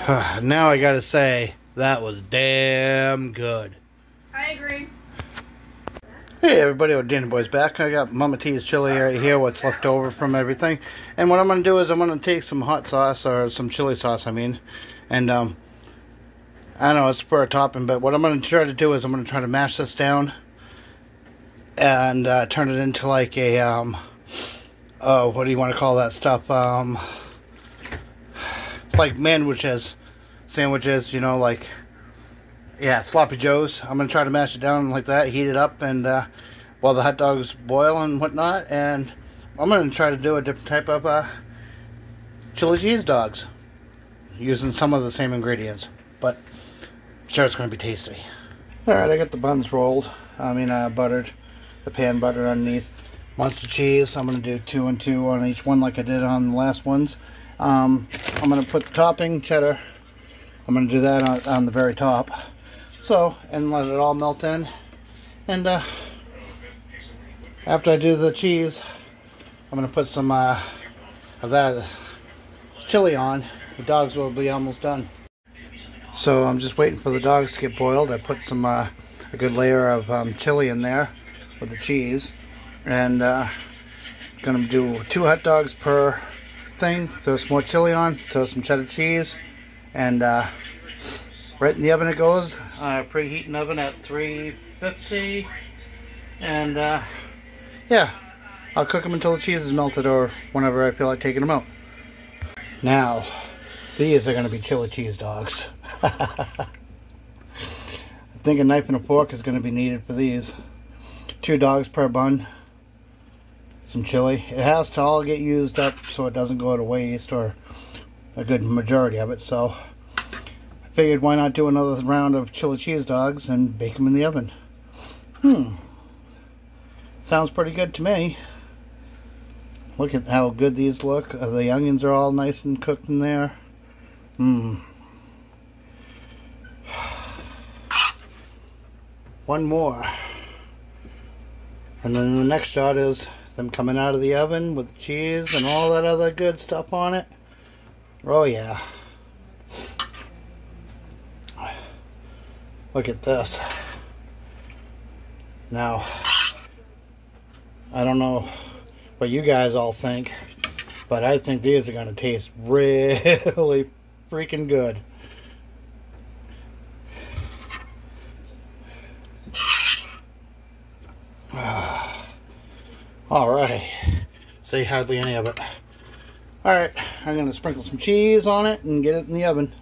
now I gotta say, that was damn good. I agree. Hey everybody, we're Danny Boys back. I got Mama T's chili right here, what's left over from everything. And what I'm going to do is I'm going to take some hot sauce, or some chili sauce, I mean. And, um, I don't know it's for a topping, but what I'm going to try to do is I'm going to try to mash this down. And, uh, turn it into like a, um, oh, what do you want to call that stuff? Um, like sandwiches. Sandwiches, you know, like yeah, sloppy joes. I'm gonna try to mash it down like that, heat it up, and uh, while the hot dogs boil and whatnot. And I'm gonna try to do a different type of uh, chili cheese dogs using some of the same ingredients, but I'm sure it's gonna be tasty. All right, I got the buns rolled. I mean, uh, buttered, the pan buttered underneath. Muenster cheese. I'm gonna do two and two on each one, like I did on the last ones. Um, I'm gonna put the topping cheddar. I'm gonna do that on, on the very top. So, and let it all melt in. And uh, after I do the cheese, I'm going to put some uh, of that chili on. The dogs will be almost done. So I'm just waiting for the dogs to get boiled. I put some uh, a good layer of um, chili in there with the cheese. And uh, gonna do two hot dogs per thing. Throw some more chili on, throw some cheddar cheese, and uh, right in the oven it goes. Uh, preheating oven at 350. And uh, yeah, I'll cook them until the cheese is melted or whenever I feel like taking them out. Now, these are going to be chili cheese dogs. I think a knife and a fork is going to be needed for these. Two dogs per bun. Some chili. It has to all get used up so it doesn't go to waste or a good majority of it. So I Figured why not do another round of chili cheese dogs and bake them in the oven. Hmm. Sounds pretty good to me. Look at how good these look. Uh, the onions are all nice and cooked in there. Hmm. One more. And then the next shot is them coming out of the oven with cheese and all that other good stuff on it. Oh yeah. Look at this. Now, I don't know what you guys all think, but I think these are going to taste really freaking good. Ah. All right. See, hardly any of it. All right, I'm to sprinkle some cheese on it and get it in the oven.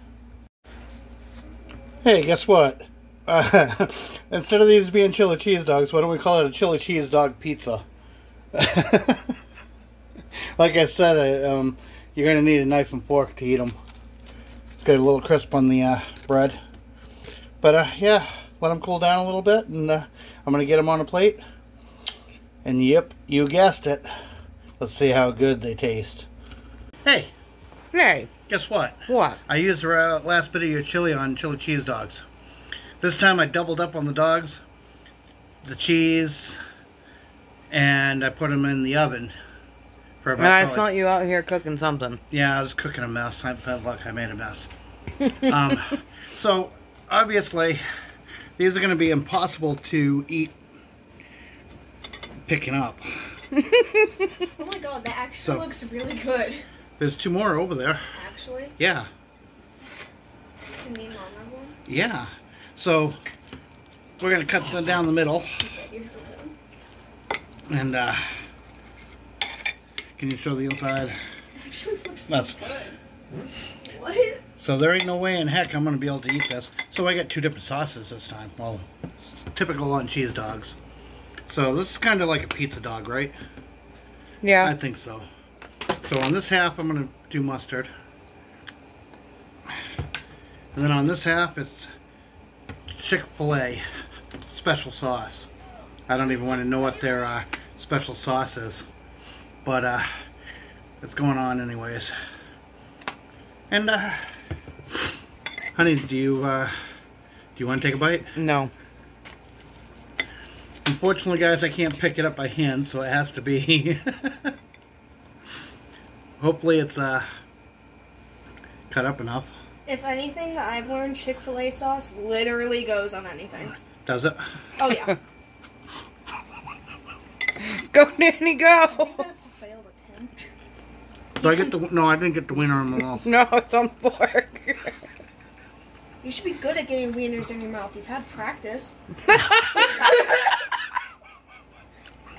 Hey, guess what? Uh, instead of these being chili cheese dogs, why don't we call it a chili cheese dog pizza? like I said, I, um, you're to need a knife and fork to eat them. It's got a little crisp on the uh, bread. But uh, yeah, let them cool down a little bit, and uh, I'm to get them on a plate. And yep, you guessed it. Let's see how good they taste. Hey. Hey. Guess what? What? I used the uh, last bit of your chili on chili cheese dogs. This time I doubled up on the dogs, the cheese, and I put them in the oven for about. And I saw you out here cooking something. Yeah, I was cooking a mess. I felt like I made a mess. um, so obviously, these are going to be impossible to eat picking up. oh my god, that actually so, looks really good. There's two more over there. Actually? Yeah. Can me and mom have one? Yeah. So we're gonna cut them down the middle. And uh, can you show the inside? Actually looks That's good. What? So there ain't no way in heck I'm gonna be able to eat this. So I got two different sauces this time. Well, typical on cheese dogs. So this is kind of like a pizza dog, right? Yeah. I think so. So on this half, I'm gonna do mustard. And then on this half, it's Chick-fil-A special sauce. I don't even want to know what their uh, special sauce is. But uh, it's going on anyways. And uh, honey, do you uh, do you want to take a bite? No. Unfortunately, guys, I can't pick it up by hand, so it has to be. Hopefully, it's uh, cut up enough. If anything, I've learned Chick Fil A sauce literally goes on anything. Does it? Oh yeah. Go, Nanny, go! That's a failed attempt. Do I get the no? I didn't get the wiener in my mouth. No, it's on the fork. You should be good at getting wieners in your mouth. You've had practice.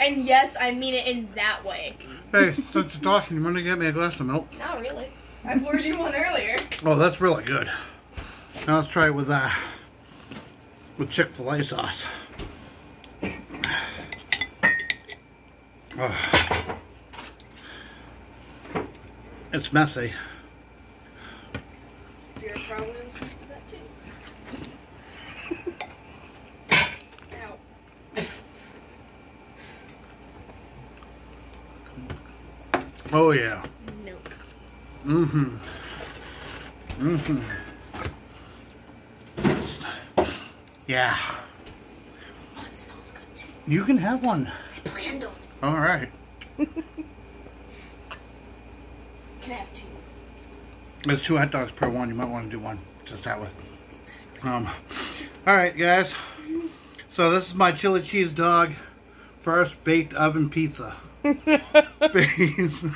And yes, I mean it in that way. Hey, since you're talking, you want to get me a glass of milk? Not really. I poured you one earlier. Oh, that's really good. Now let's try it with uh, with Chick Fil A sauce. Oh. It's messy. You're probably used to that too. Ow. Oh yeah. Milk. Mm-hmm. Mm-hmm. Yeah. Oh, it smells good too. You can have one. I planned on it. All right. Can I have two? There's two hot dogs per one. You might want to do one to start with. Um, all right, guys. So this is my chili cheese dog first baked oven pizza. Base.